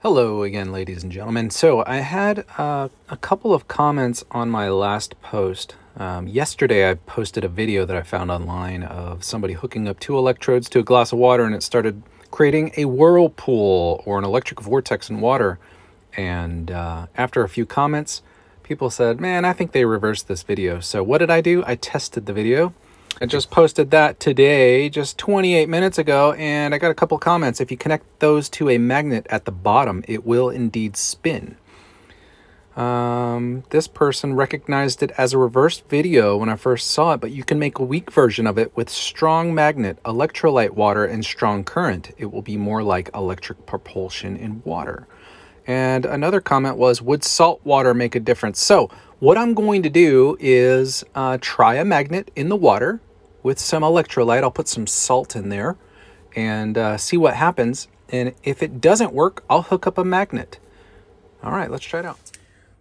Hello again, ladies and gentlemen. So I had uh, a couple of comments on my last post. Um, yesterday, I posted a video that I found online of somebody hooking up two electrodes to a glass of water, and it started creating a whirlpool or an electric vortex in water. And uh, after a few comments, people said, "Man, I think they reversed this video." So what did I do? I tested the video I just posted that today, just 28 minutes ago, and I got a couple comments. If you connect those to a magnet at the bottom, it will indeed spin. Um, this person recognized it as a reversed video when I first saw it, but you can make a weak version of it with strong magnet, electrolyte water, and strong current. It will be more like electric propulsion in water. And another comment was, would salt water make a difference? So what I'm going to do is uh, try a magnet in the water with some electrolyte. I'll put some salt in there and uh, see what happens. And if it doesn't work, I'll hook up a magnet. All right, let's try it out.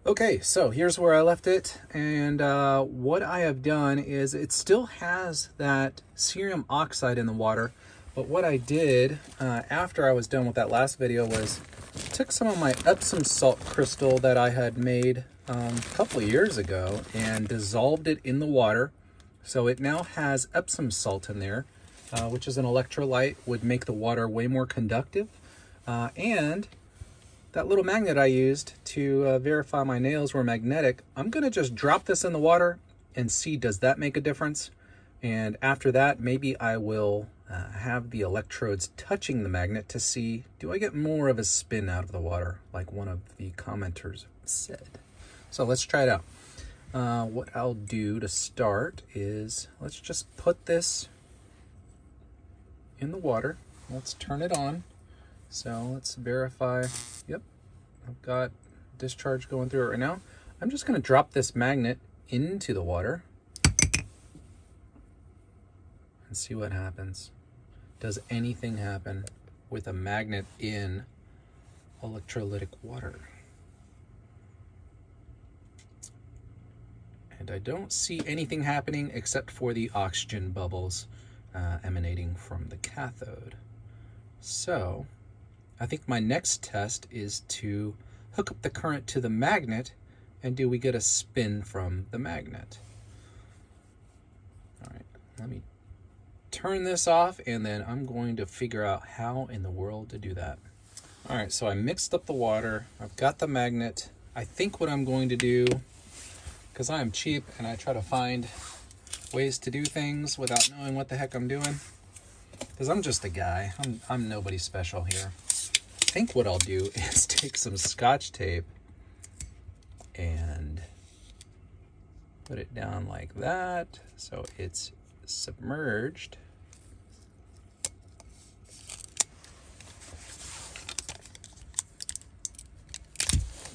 Okay, so here's where I left it. And uh, what I have done is it still has that cerium oxide in the water. But what I did uh, after I was done with that last video was took some of my Epsom salt crystal that I had made um, a couple years ago and dissolved it in the water so it now has Epsom salt in there, uh, which is an electrolyte, would make the water way more conductive. Uh, and that little magnet I used to uh, verify my nails were magnetic, I'm gonna just drop this in the water and see does that make a difference. And after that, maybe I will uh, have the electrodes touching the magnet to see, do I get more of a spin out of the water, like one of the commenters said. So let's try it out. Uh, what I'll do to start is let's just put this in the water. Let's turn it on. So let's verify. Yep, I've got discharge going through it right now. I'm just going to drop this magnet into the water and see what happens. Does anything happen with a magnet in electrolytic water? And I don't see anything happening except for the oxygen bubbles uh, emanating from the cathode. So I think my next test is to hook up the current to the magnet and do we get a spin from the magnet? All right, let me turn this off and then I'm going to figure out how in the world to do that. All right, so I mixed up the water. I've got the magnet. I think what I'm going to do because I am cheap and I try to find ways to do things without knowing what the heck I'm doing. Because I'm just a guy. I'm, I'm nobody special here. I think what I'll do is take some scotch tape and put it down like that so it's submerged.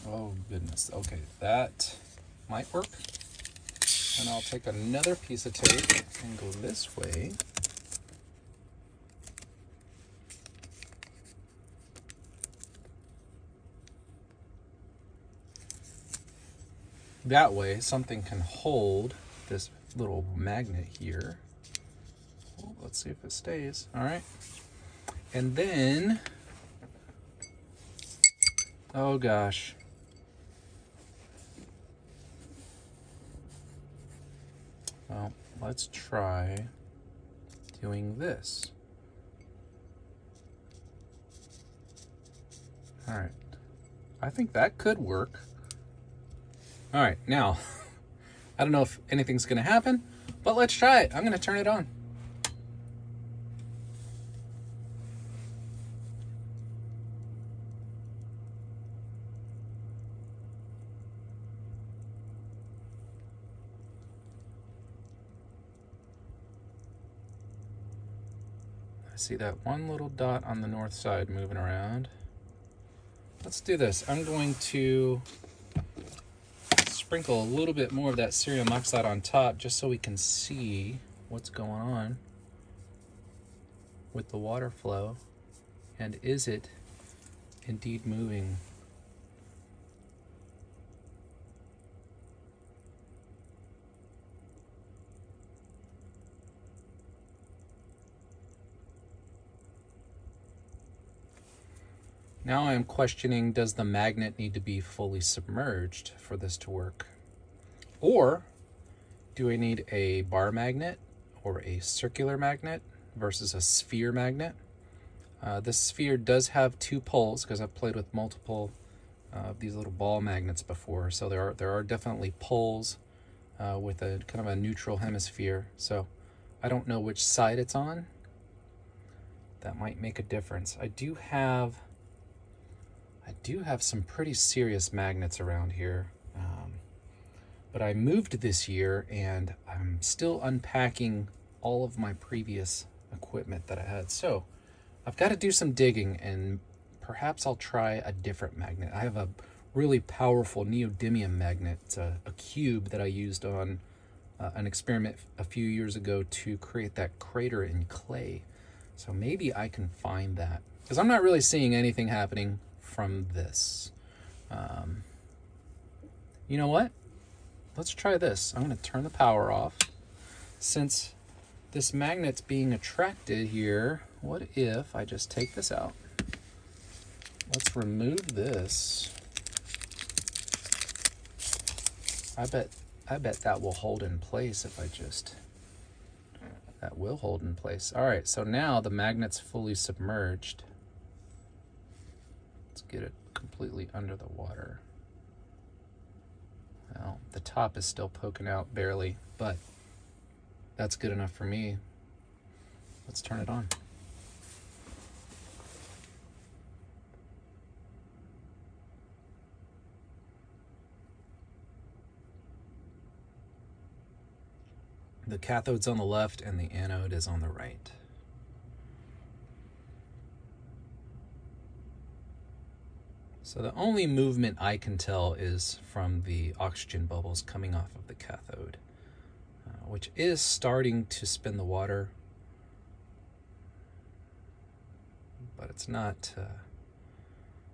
Oh goodness, okay, that might work. And I'll take another piece of tape and go this way. That way something can hold this little magnet here. Well, let's see if it stays. All right. And then, oh gosh, Well, let's try doing this. All right. I think that could work. All right, now, I don't know if anything's gonna happen, but let's try it. I'm gonna turn it on. I see that one little dot on the north side moving around. Let's do this. I'm going to sprinkle a little bit more of that cerium oxide on top just so we can see what's going on with the water flow and is it indeed moving Now I'm questioning does the magnet need to be fully submerged for this to work? Or do I need a bar magnet or a circular magnet versus a sphere magnet? Uh, this sphere does have two poles because I've played with multiple uh, of these little ball magnets before. So there are, there are definitely poles uh, with a kind of a neutral hemisphere. So I don't know which side it's on. That might make a difference. I do have I do have some pretty serious magnets around here. Um, but I moved this year and I'm still unpacking all of my previous equipment that I had. So I've got to do some digging and perhaps I'll try a different magnet. I have a really powerful neodymium magnet. It's a, a cube that I used on uh, an experiment a few years ago to create that crater in clay. So maybe I can find that because I'm not really seeing anything happening from this. Um, you know what? Let's try this. I'm going to turn the power off. Since this magnet's being attracted here, what if I just take this out? Let's remove this. I bet I bet that will hold in place if I just that will hold in place. All right, so now the magnet's fully submerged. Get it completely under the water. Well, the top is still poking out barely, but that's good enough for me. Let's turn it on. The cathode's on the left and the anode is on the right. So the only movement I can tell is from the oxygen bubbles coming off of the cathode, uh, which is starting to spin the water, but it's not uh,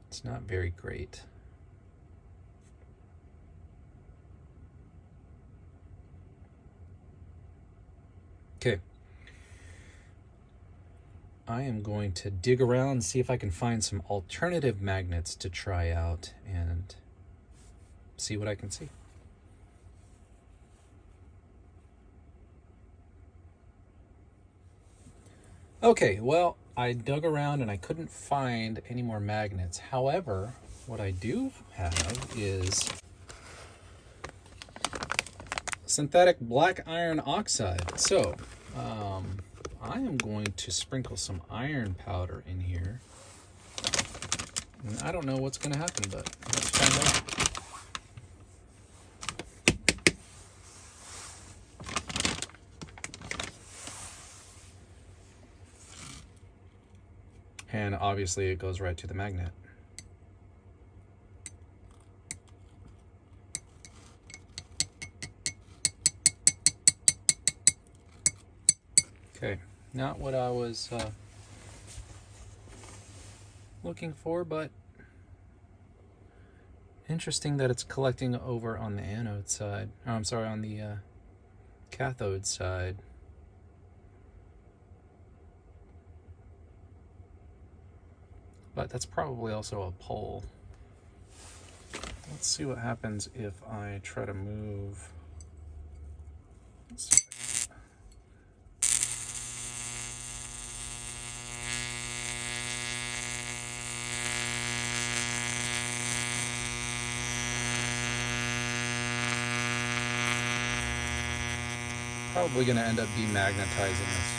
it's not very great. Okay. I am going to dig around and see if I can find some alternative magnets to try out and see what I can see. Okay, well, I dug around and I couldn't find any more magnets. However, what I do have is synthetic black iron oxide. So, um, I am going to sprinkle some iron powder in here. And I don't know what's going to happen, but let's find out. And obviously it goes right to the magnet. Okay, not what I was uh, looking for, but interesting that it's collecting over on the anode side. Oh, I'm sorry, on the uh, cathode side. But that's probably also a pole. Let's see what happens if I try to move. Probably going to end up demagnetizing this.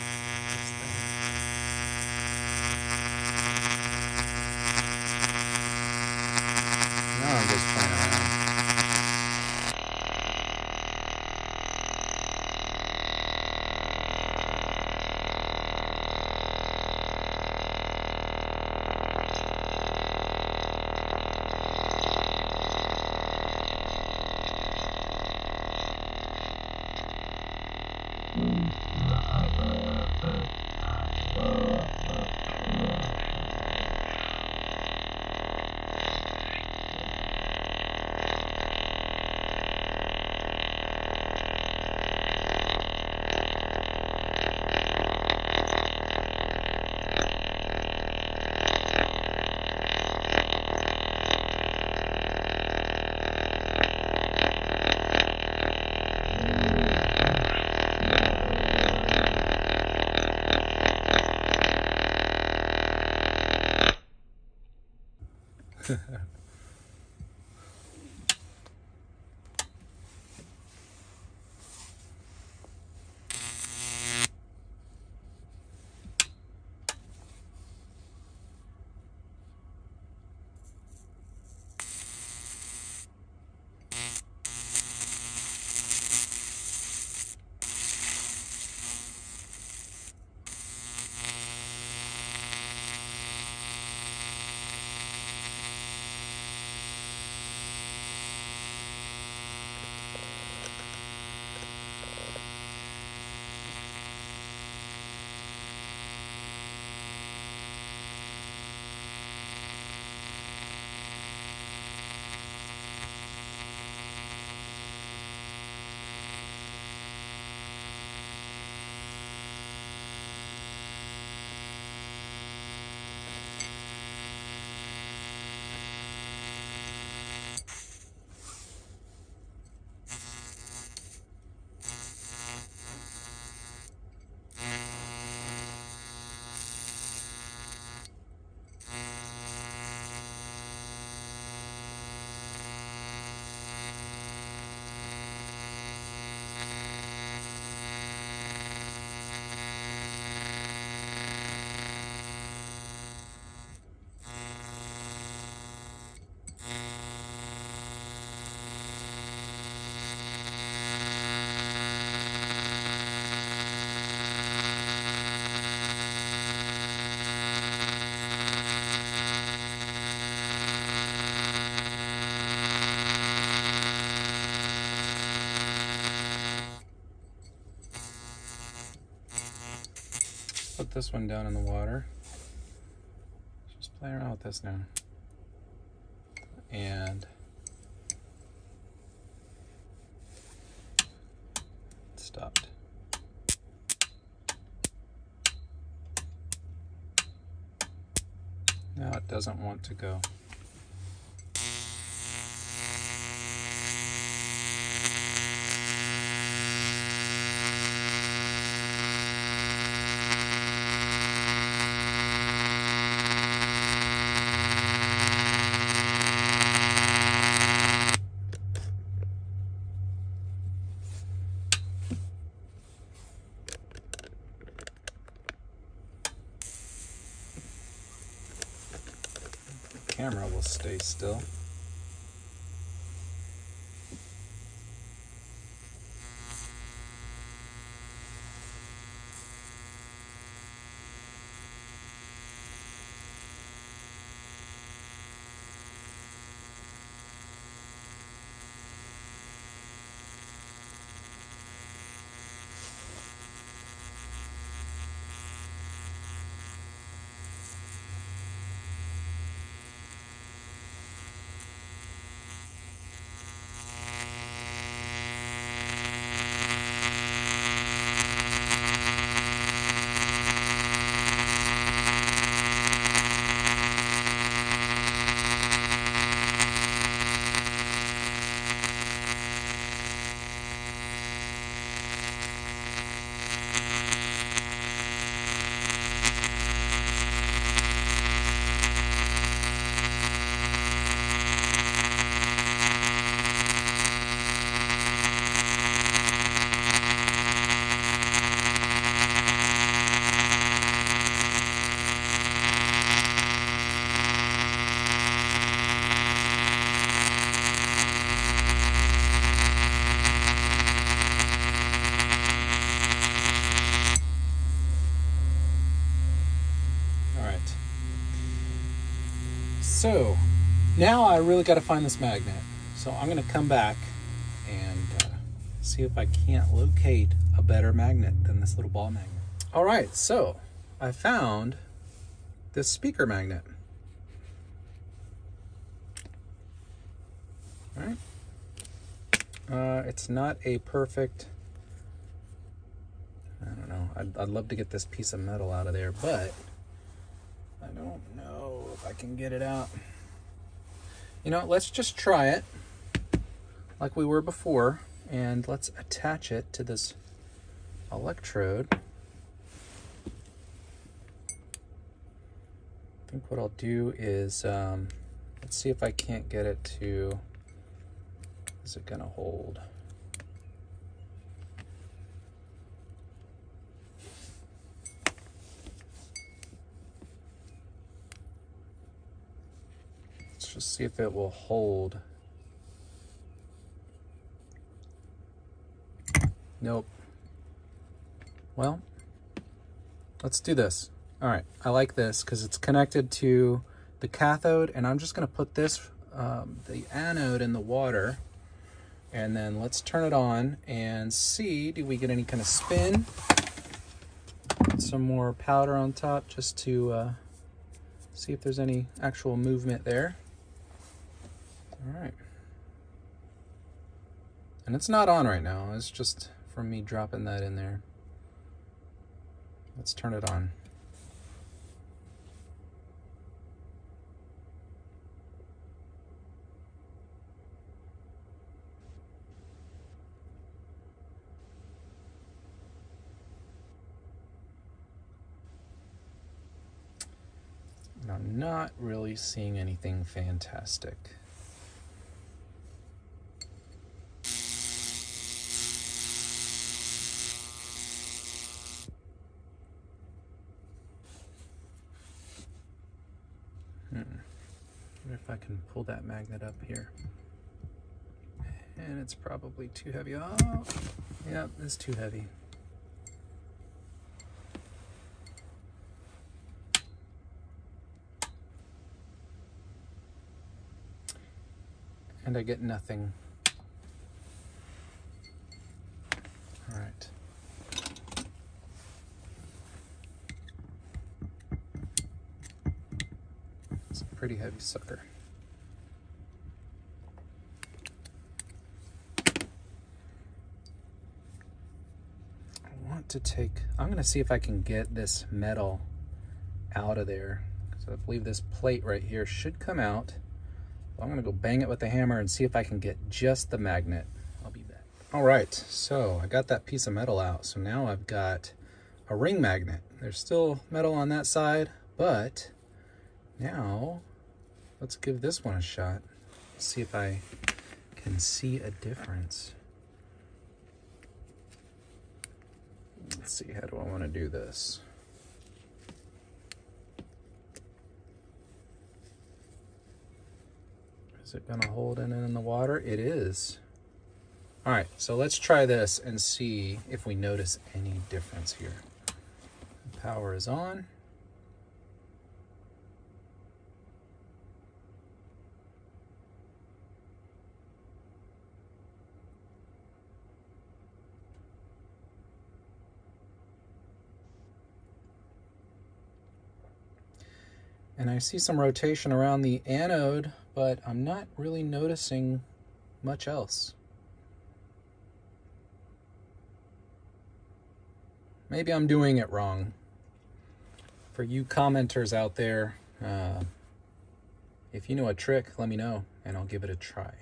This one down in the water. Just play around with this now. And it stopped. Now it doesn't want to go. camera will stay still. So now I really got to find this magnet. So I'm going to come back and uh, see if I can't locate a better magnet than this little ball magnet. All right, so I found this speaker magnet. All right. Uh, it's not a perfect, I don't know, I'd, I'd love to get this piece of metal out of there, but I don't know if I can get it out. You know, let's just try it like we were before and let's attach it to this electrode. I think what I'll do is um, Let's see if I can't get it to, is it gonna hold? See if it will hold. Nope. Well, let's do this. All right, I like this because it's connected to the cathode and I'm just gonna put this, um, the anode in the water and then let's turn it on and see, do we get any kind of spin? Some more powder on top just to uh, see if there's any actual movement there. All right. And it's not on right now, it's just from me dropping that in there. Let's turn it on. I'm not really seeing anything fantastic. Hmm. if I can pull that up here. And it's probably too heavy. Oh, yeah, it's too heavy. and I get nothing. All right. It's a pretty heavy sucker. I want to take, I'm gonna see if I can get this metal out of there. So I believe this plate right here should come out. I'm gonna go bang it with the hammer and see if I can get just the magnet. I'll be back. All right, so I got that piece of metal out. So now I've got a ring magnet. There's still metal on that side, but now let's give this one a shot. See if I can see a difference. Let's see, how do I wanna do this? Is it gonna hold in in the water? It is. All right, so let's try this and see if we notice any difference here. The power is on. And I see some rotation around the anode, but I'm not really noticing much else. Maybe I'm doing it wrong. For you commenters out there, uh, if you know a trick, let me know and I'll give it a try.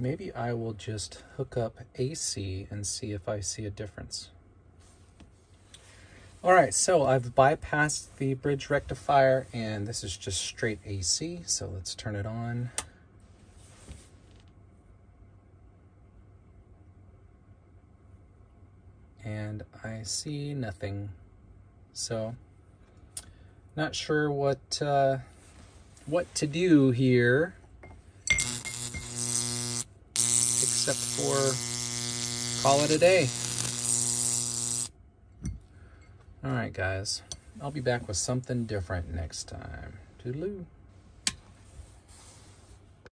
Maybe I will just hook up AC and see if I see a difference. All right, so I've bypassed the bridge rectifier and this is just straight AC. So let's turn it on. And I see nothing. So not sure what, uh, what to do here. Except for call it a day. All right, guys. I'll be back with something different next time. Toodaloo.